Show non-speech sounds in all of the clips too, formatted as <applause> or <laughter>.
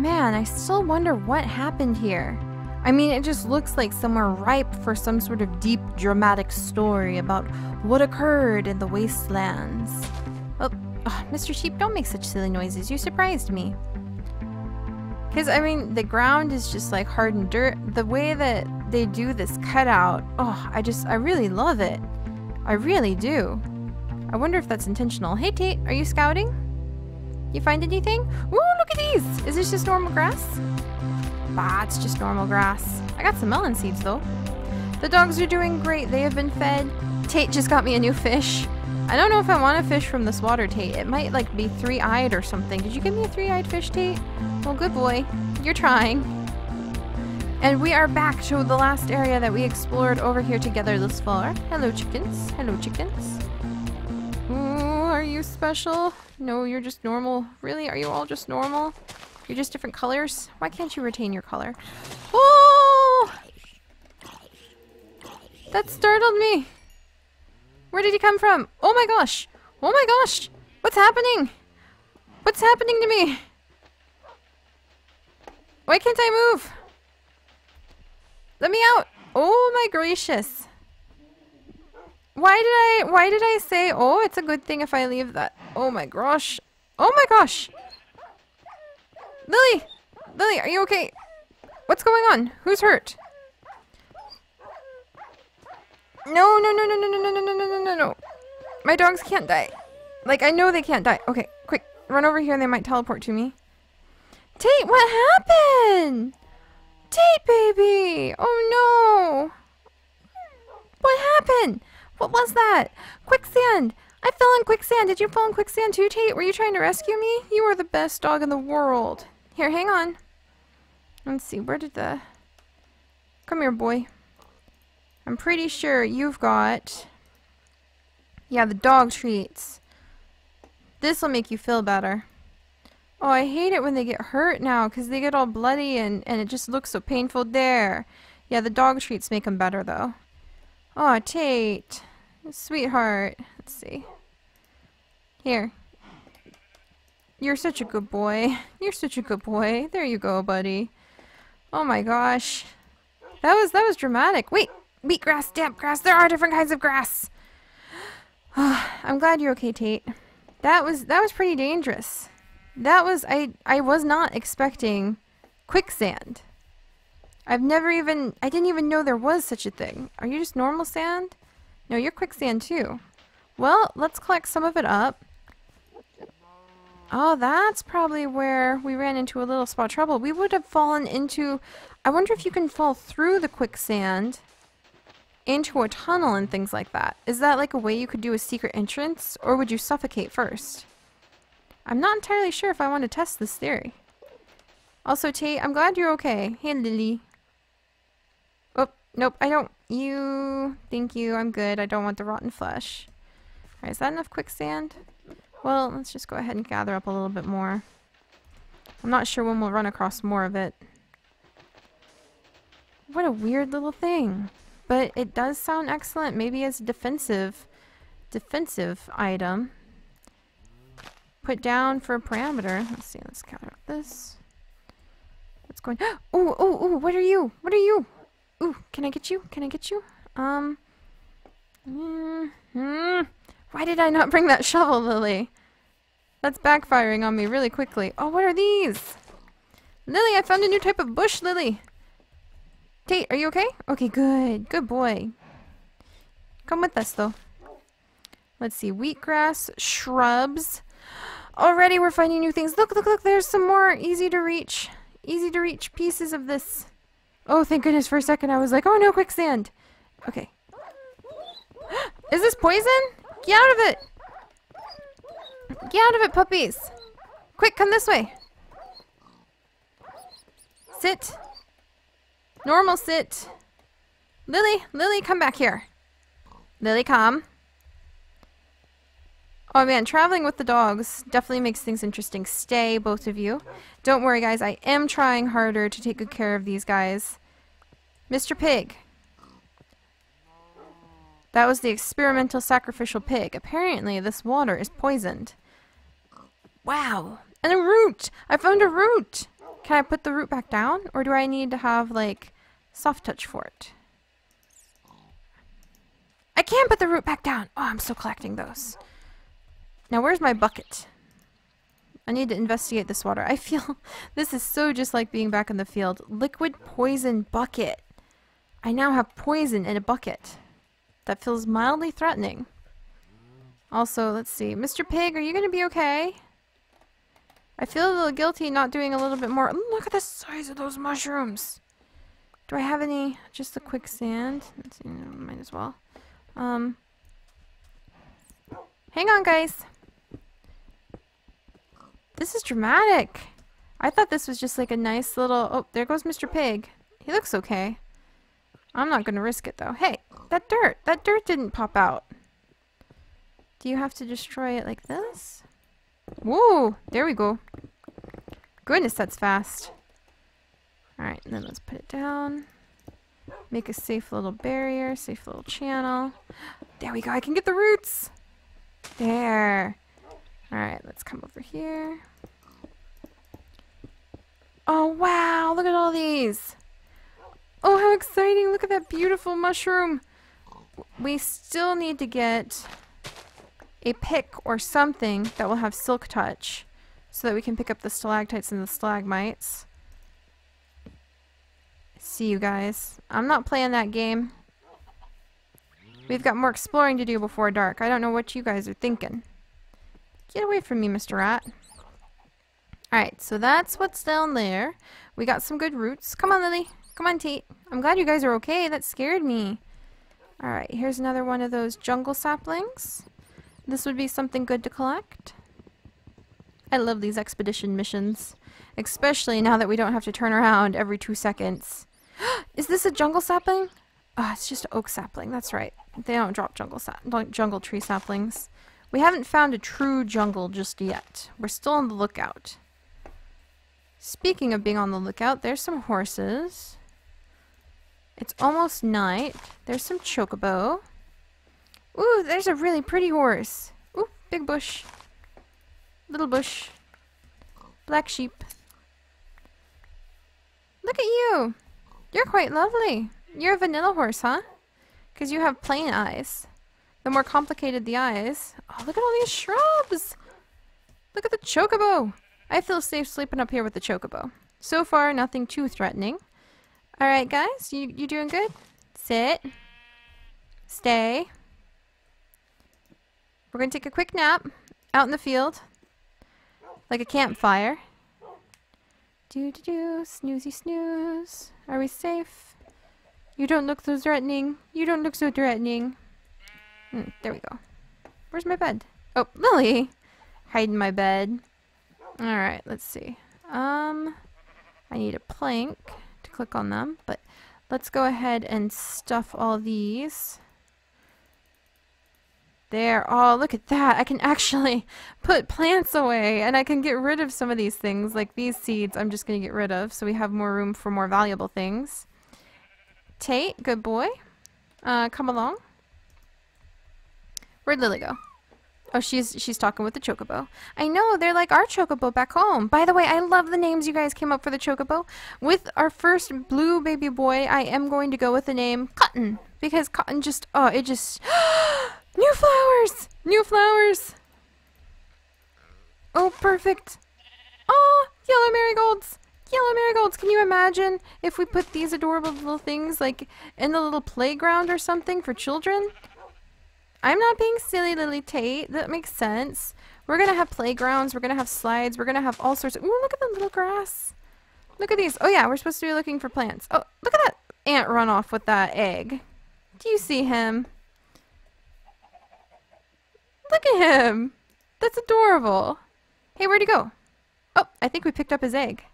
Man, I still wonder what happened here. I mean, it just looks like somewhere ripe for some sort of deep, dramatic story about what occurred in the wastelands. Oh, oh Mr. Sheep, don't make such silly noises. You surprised me. Because, I mean, the ground is just like hardened dirt. The way that they do this cutout, oh, I just, I really love it. I really do. I wonder if that's intentional. Hey, Tate, are you scouting? You find anything? Ooh, look at these! Is this just normal grass? Bah, it's just normal grass. I got some melon seeds, though. The dogs are doing great. They have been fed. Tate just got me a new fish. I don't know if I want a fish from this water, Tate. It might, like, be three-eyed or something. Did you give me a three-eyed fish, Tate? Well, good boy. You're trying. And we are back to the last area that we explored over here together this far. Hello, chickens. Hello, chickens. Are you special? No, you're just normal. Really? Are you all just normal? You're just different colors? Why can't you retain your color? Oh! That startled me. Where did he come from? Oh my gosh! Oh my gosh! What's happening? What's happening to me? Why can't I move? Let me out! Oh my gracious. Why did I, why did I say, oh, it's a good thing if I leave that. Oh my gosh. Oh my gosh. Lily! Lily, are you okay? What's going on? Who's hurt? No, no, no, no, no, no, no, no, no, no, no, no. My dogs can't die. Like, I know they can't die. Okay, quick. Run over here they might teleport to me. Tate, what happened? Tate, baby! Oh, no! What happened? What was that? Quicksand! I fell in quicksand. Did you fall in quicksand too, Tate? Were you trying to rescue me? You are the best dog in the world. Here, hang on. Let's see, where did the... Come here, boy. I'm pretty sure you've got... Yeah, the dog treats. This will make you feel better. Oh, I hate it when they get hurt now because they get all bloody and, and it just looks so painful there. Yeah, the dog treats make them better, though. Oh, Tate. Sweetheart. Let's see. Here. You're such a good boy. <laughs> You're such a good boy. There you go, buddy. Oh my gosh. That was that was dramatic. Wait, wheatgrass, damp grass. There are different kinds of grass. <sighs> I'm glad you're okay, Tate. That was that was pretty dangerous. That was I I was not expecting quicksand. I've never even I didn't even know there was such a thing. Are you just normal sand? No, you're quicksand too. Well, let's collect some of it up. Oh, that's probably where we ran into a little spot of trouble. We would have fallen into... I wonder if you can fall through the quicksand into a tunnel and things like that. Is that like a way you could do a secret entrance? Or would you suffocate first? I'm not entirely sure if I want to test this theory. Also, Tate, I'm glad you're okay. Hey, Lily. Nope, I don't... You... Thank you, I'm good. I don't want the rotten flesh. Alright, is that enough quicksand? Well, let's just go ahead and gather up a little bit more. I'm not sure when we'll run across more of it. What a weird little thing. But it does sound excellent, maybe as a defensive, defensive item. Put down for a parameter. Let's see, let's gather up this. What's going- <gasps> Oh, oh, oh, what are you? What are you? Ooh, can I get you? Can I get you? Um, mm, mm, why did I not bring that shovel, Lily? That's backfiring on me really quickly. Oh, what are these? Lily, I found a new type of bush, Lily. Tate, are you okay? Okay, good. Good boy. Come with us, though. Let's see. Wheatgrass, shrubs. Already we're finding new things. Look, look, look. There's some more easy to reach, easy to reach pieces of this. Oh, thank goodness. For a second, I was like, oh, no, quicksand. Okay. <gasps> Is this poison? Get out of it! Get out of it, puppies! Quick, come this way. Sit. Normal sit. Lily, Lily, come back here. Lily, come. Oh man, traveling with the dogs definitely makes things interesting. Stay, both of you. Don't worry, guys. I am trying harder to take good care of these guys. Mr. Pig, that was the experimental sacrificial pig. Apparently, this water is poisoned. Wow. And a root! I found a root! Can I put the root back down? Or do I need to have, like, soft touch for it? I can put the root back down! Oh, I'm still collecting those. Now, where's my bucket? I need to investigate this water. I feel <laughs> this is so just like being back in the field. Liquid poison bucket. I now have poison in a bucket. That feels mildly threatening. Also, let's see. Mr. Pig, are you going to be okay? I feel a little guilty not doing a little bit more. Look at the size of those mushrooms. Do I have any? Just the quicksand. Let's see, might as well. Um, hang on, guys. This is dramatic. I thought this was just like a nice little... Oh, there goes Mr. Pig. He looks okay. I'm not going to risk it, though. Hey, that dirt. That dirt didn't pop out. Do you have to destroy it like this? Whoa! There we go. Goodness, that's fast. Alright, and then let's put it down. Make a safe little barrier, safe little channel. There we go, I can get the roots! There. Alright, let's come over here. Oh, wow! Look at all these! Oh, how exciting! Look at that beautiful mushroom! We still need to get a pick or something that will have silk touch so that we can pick up the stalactites and the stalagmites. See you guys. I'm not playing that game. We've got more exploring to do before dark. I don't know what you guys are thinking. Get away from me, Mr. Rat. Alright, so that's what's down there. We got some good roots. Come on, Lily. Come on, Tate. I'm glad you guys are okay. That scared me. Alright, here's another one of those jungle saplings. This would be something good to collect. I love these expedition missions. Especially now that we don't have to turn around every two seconds. <gasps> Is this a jungle sapling? Oh, it's just an oak sapling. That's right. They don't drop jungle jungle tree saplings. We haven't found a true jungle just yet. We're still on the lookout. Speaking of being on the lookout, there's some horses. It's almost night. There's some chocobo. Ooh, there's a really pretty horse. Ooh, big bush. Little bush. Black sheep. Look at you. You're quite lovely. You're a vanilla horse, huh? Because you have plain eyes. The more complicated the eyes... Oh, look at all these shrubs! Look at the chocobo! I feel safe sleeping up here with the chocobo. So far, nothing too threatening. Alright, guys. You, you doing good? Sit. Stay. We're going to take a quick nap out in the field. Like a campfire. Do do do, snoozy snooze. Are we safe? You don't look so threatening. You don't look so threatening. Mm, there we go. Where's my bed? Oh, Lily! Hide in my bed. Alright, let's see. Um, I need a plank to click on them, but let's go ahead and stuff all these. There. Oh, look at that. I can actually <laughs> put plants away and I can get rid of some of these things. Like these seeds I'm just going to get rid of so we have more room for more valuable things. Tate, good boy. Uh, come along. Where'd Lily go? Oh, she's she's talking with the chocobo. I know, they're like our chocobo back home. By the way, I love the names you guys came up for the chocobo. With our first blue baby boy, I am going to go with the name Cotton. Because Cotton just, oh, it just... <gasps> New flowers! New flowers! Oh, perfect. Oh, yellow marigolds! Yellow marigolds! Can you imagine if we put these adorable little things, like, in the little playground or something for children? I'm not being silly, Lily Tate. That makes sense. We're gonna have playgrounds, we're gonna have slides, we're gonna have all sorts of- Ooh, look at the little grass. Look at these. Oh yeah, we're supposed to be looking for plants. Oh, look at that ant run off with that egg. Do you see him? Look at him! That's adorable. Hey, where'd he go? Oh, I think we picked up his egg.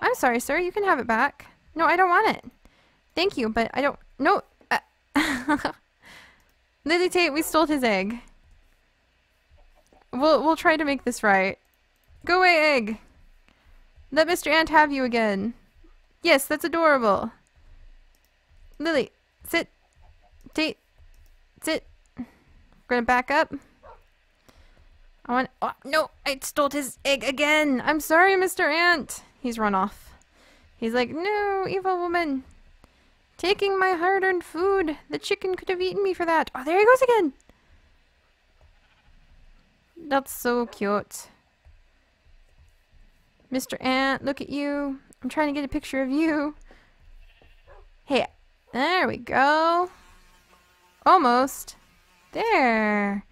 I'm sorry, sir. You can have it back. No, I don't want it. Thank you, but I don't... No. Uh, <laughs> Lily Tate, we stole his egg. We'll, we'll try to make this right. Go away, egg. Let Mr. Ant have you again. Yes, that's adorable. Lily, sit. Tate, sit. We're gonna back up. I want- oh, no, I stole his egg again! I'm sorry, Mr. Ant! He's run off. He's like, no, evil woman. Taking my hard-earned food. The chicken could have eaten me for that. Oh, there he goes again. That's so cute. Mr. Ant, look at you. I'm trying to get a picture of you. Hey, there we go. Almost. There.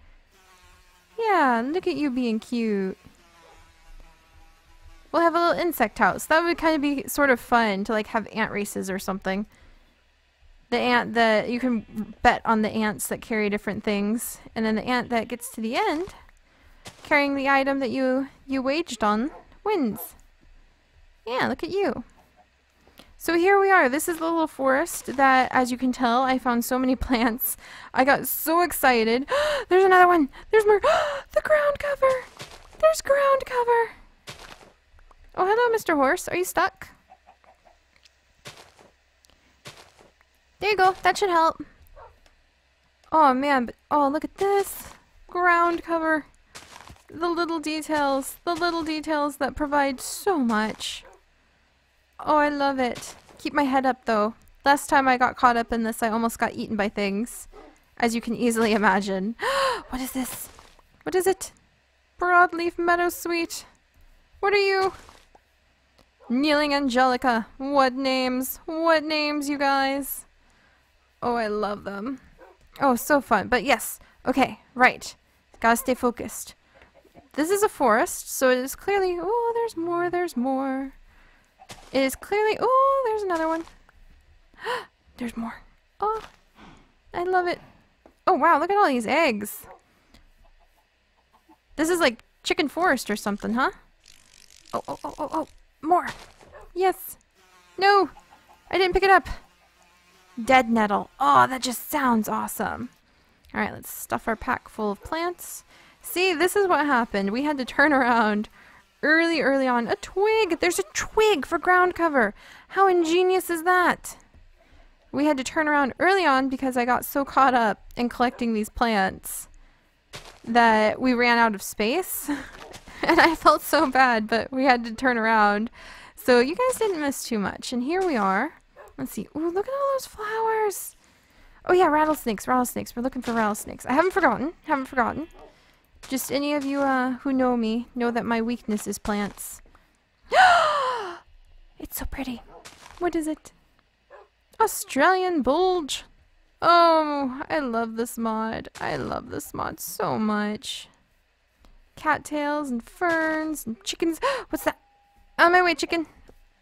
Yeah, look at you being cute. We'll have a little insect house. That would kind of be sort of fun to like have ant races or something. The ant that you can bet on the ants that carry different things, and then the ant that gets to the end, carrying the item that you you waged on, wins. Yeah, look at you. So here we are. This is the little forest that, as you can tell, I found so many <laughs> plants. I got so excited. <gasps> There's another one. There's more. <gasps> the ground cover. There's ground cover. Oh, hello, Mr. Horse. Are you stuck? There you go. That should help. Oh, man. But, oh, look at this. Ground cover. The little details. The little details that provide so much. Oh, I love it. Keep my head up, though. Last time I got caught up in this, I almost got eaten by things. As you can easily <laughs> imagine. <gasps> what is this? What is it? Broadleaf Meadow Sweet. What are you? Kneeling Angelica. What names? What names, you guys? Oh, I love them. Oh, so fun. But yes. Okay, right. Gotta stay focused. This is a forest, so it is clearly... Oh, there's more, there's more. It is clearly... Oh, there's another one. <gasps> there's more. Oh, I love it. Oh, wow, look at all these eggs. This is like chicken forest or something, huh? Oh, oh, oh, oh, oh. More. Yes. No. I didn't pick it up. Dead nettle. Oh, that just sounds awesome. All right, let's stuff our pack full of plants. See, this is what happened. We had to turn around early, early on. A twig. There's a twig for ground cover. How ingenious is that? We had to turn around early on because I got so caught up in collecting these plants that we ran out of space. <laughs> and I felt so bad, but we had to turn around. So you guys didn't miss too much. And here we are. Let's see. Ooh, look at all those flowers. Oh yeah, rattlesnakes, rattlesnakes. We're looking for rattlesnakes. I haven't forgotten. Haven't forgotten. Just any of you uh, who know me know that my weakness is plants. <gasps> it's so pretty. What is it? Australian bugle. Oh, I love this mod. I love this mod so much cattails and ferns and chickens. <gasps> What's that? On my way, chicken.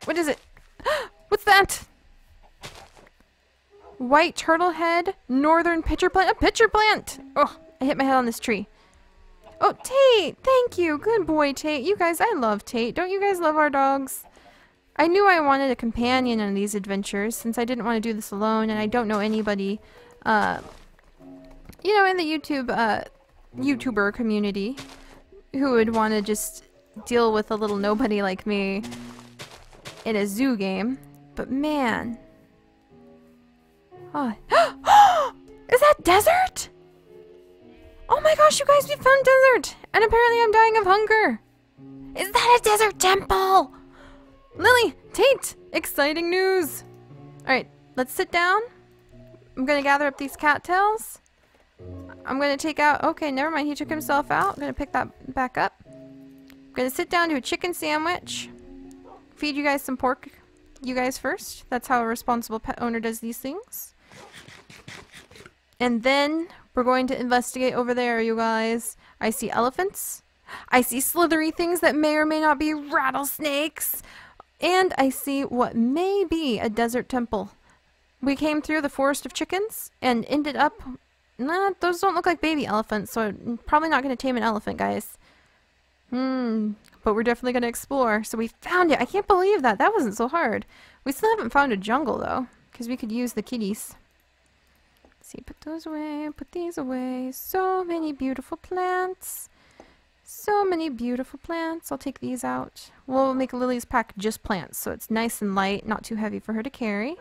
What is it? <gasps> What's that? White turtle head, northern pitcher plant. A pitcher plant! Oh, I hit my head on this tree. Oh, Tate! Thank you. Good boy, Tate. You guys, I love Tate. Don't you guys love our dogs? I knew I wanted a companion on these adventures since I didn't want to do this alone and I don't know anybody, uh, you know, in the YouTube, uh, YouTuber community who would want to just deal with a little nobody like me in a zoo game. But man. Oh. <gasps> Is that desert? Oh my gosh, you guys, we found desert! And apparently I'm dying of hunger. Is that a desert temple? Lily, Tate, exciting news. All right, let's sit down. I'm gonna gather up these cattails. I'm gonna take out, okay, never mind, he took himself out. I'm gonna pick that back up. I'm gonna sit down to a chicken sandwich. Feed you guys some pork, you guys first. That's how a responsible pet owner does these things. And then we're going to investigate over there, you guys. I see elephants. I see slithery things that may or may not be rattlesnakes. And I see what may be a desert temple. We came through the forest of chickens and ended up Nah, those don't look like baby elephants, so I'm probably not going to tame an elephant, guys. Hmm, but we're definitely going to explore. So we found it. I can't believe that. That wasn't so hard. We still haven't found a jungle, though, because we could use the kitties. See, put those away, put these away. So many beautiful plants. So many beautiful plants. I'll take these out. We'll make Lily's pack just plants, so it's nice and light, not too heavy for her to carry.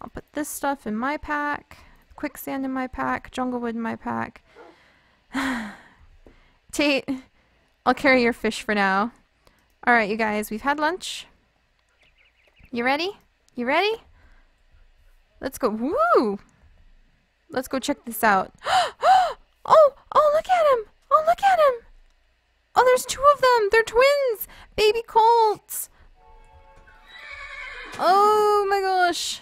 I'll put this stuff in my pack quicksand in my pack, junglewood in my pack. <sighs> Tate, I'll carry your fish for now. Alright, you guys, we've had lunch. You ready? You ready? Let's go. Woo! Let's go check this out. <gasps> oh! Oh, look at him! Oh, look at him! Oh, there's two of them! They're twins! Baby colts! Oh my gosh!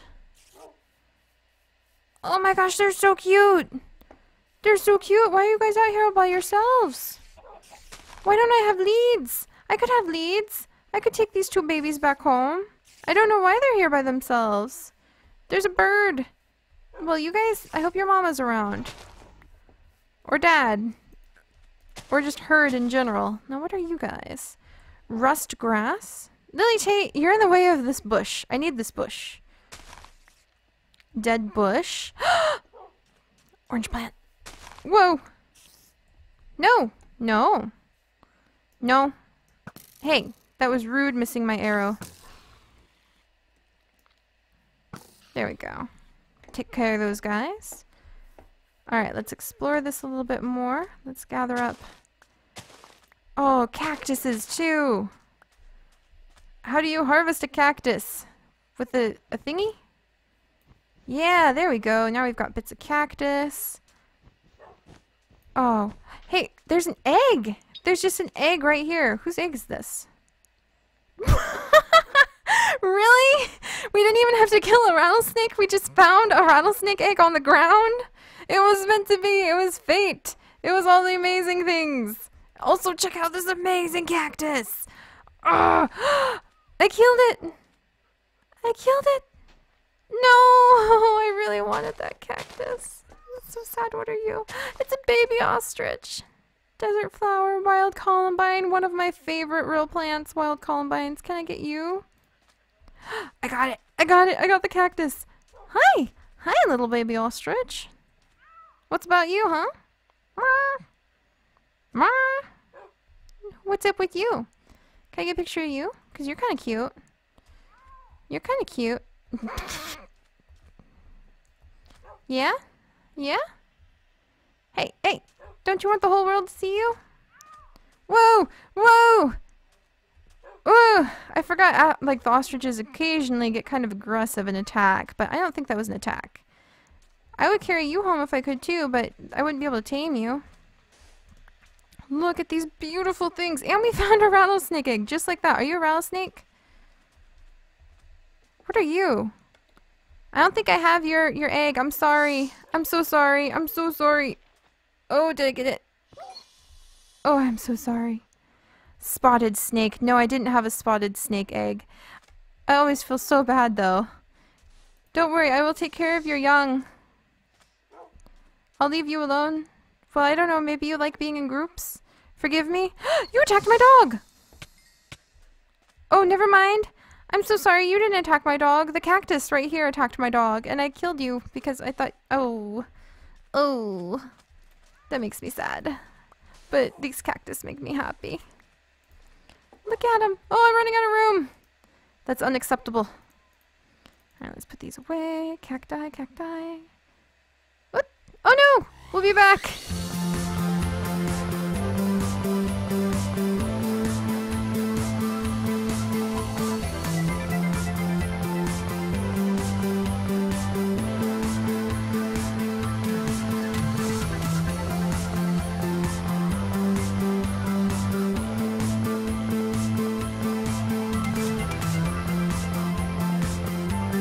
Oh my gosh, they're so cute! They're so cute! Why are you guys out here all by yourselves? Why don't I have leads? I could have leads. I could take these two babies back home. I don't know why they're here by themselves. There's a bird. Well, you guys, I hope your mama's around. Or dad. Or just herd in general. Now, what are you guys? Rust grass? Lily Tate, you're in the way of this bush. I need this bush. Dead bush. <gasps> Orange plant. Whoa. No. No. No. Hey, that was rude missing my arrow. There we go. Take care of those guys. Alright, let's explore this a little bit more. Let's gather up... Oh, cactuses too! How do you harvest a cactus? With a, a thingy? Yeah, there we go. Now we've got bits of cactus. Oh. Hey, there's an egg! There's just an egg right here. Whose egg is this? <laughs> really? We didn't even have to kill a rattlesnake. We just found a rattlesnake egg on the ground. It was meant to be. It was fate. It was all the amazing things. Also, check out this amazing cactus. Ugh. <gasps> I killed it. I killed it. No, <laughs> I really wanted that cactus. That's so sad. What are you? It's a baby ostrich. Desert flower, wild columbine, one of my favorite real plants, wild columbines. Can I get you? <gasps> I got it. I got it. I got the cactus. Hi. Hi, little baby ostrich. What's about you, huh? What's up with you? Can I get a picture of you? Because you're kind of cute. You're kind of cute. <laughs> yeah? Yeah? Hey, hey, don't you want the whole world to see you? Whoa! Whoa! Whoa! I forgot, uh, like, the ostriches occasionally get kind of aggressive and attack, but I don't think that was an attack. I would carry you home if I could too, but I wouldn't be able to tame you. Look at these beautiful things. And we <laughs> found a rattlesnake egg, just like that. Are you a rattlesnake? What are you? I don't think I have your, your egg. I'm sorry. I'm so sorry. I'm so sorry. Oh, did I get it? Oh, I'm so sorry. Spotted snake. No, I didn't have a spotted snake egg. I always feel so bad, though. Don't worry, I will take care of your young. I'll leave you alone. Well, I don't know, maybe you like being in groups? Forgive me? <gasps> you attacked my dog! Oh, never mind. I'm so sorry, you didn't attack my dog. The cactus right here attacked my dog, and I killed you because I thought- oh. Oh. That makes me sad. But these cactus make me happy. Look at him. Oh, I'm running out of room. That's unacceptable. Alright, let's put these away. Cacti, cacti. What? Oh no! We'll be back.